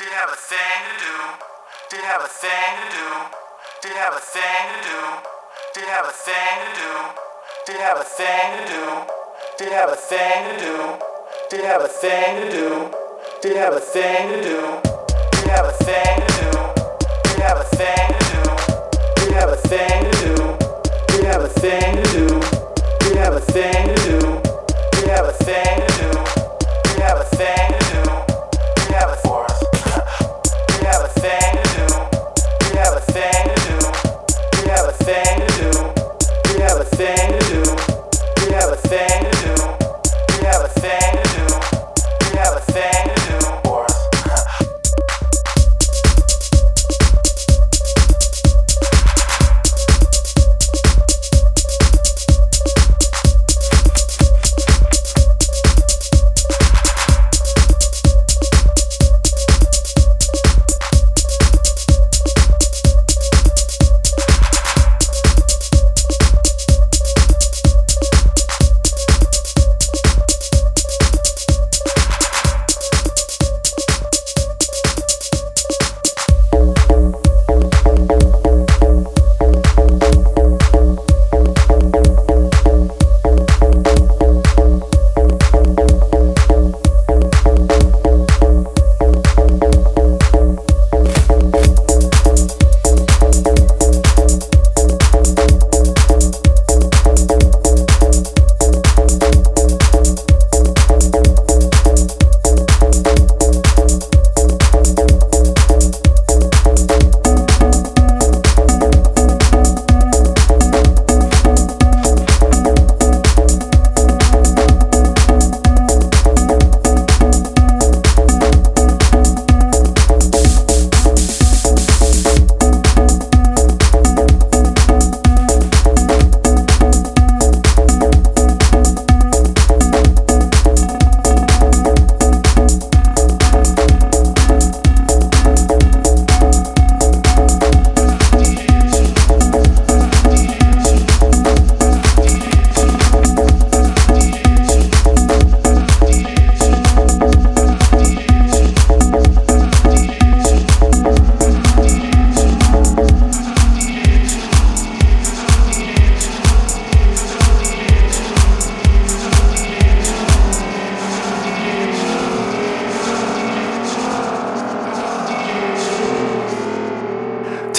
Didn't have a thing to do. Didn't have a thing to do. Didn't have a thing to do. Didn't have a thing to do. Didn't have a thing to do. Didn't have a thing to do. Didn't have a thing to do. Didn't have a thing to do. Didn't have a thing to do. Didn't have a thing to do. Didn't have a thing to do. Didn't have a thing to do. Didn't have a thing to do.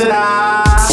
Ta-da!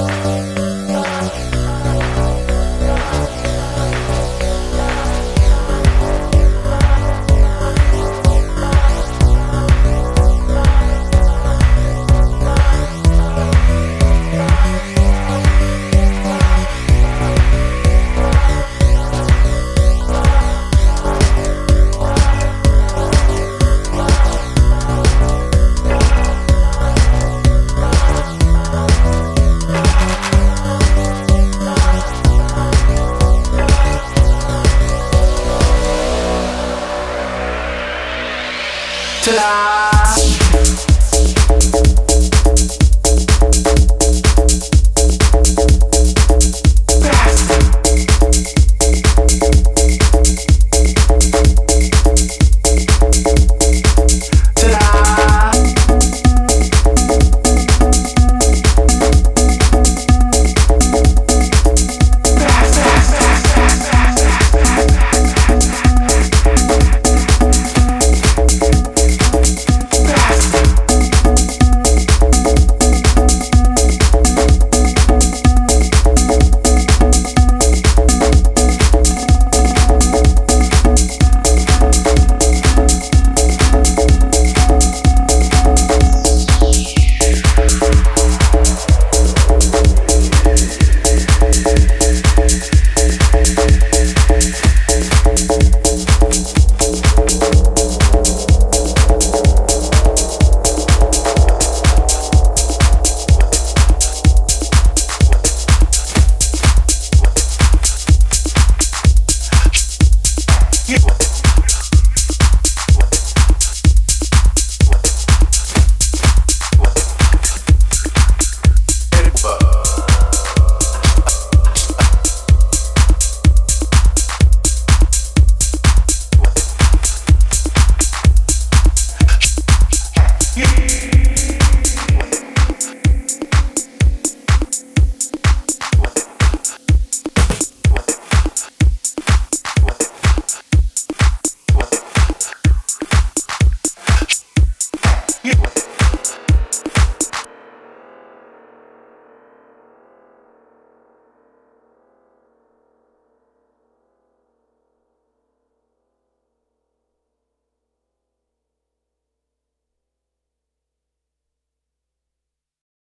Música you.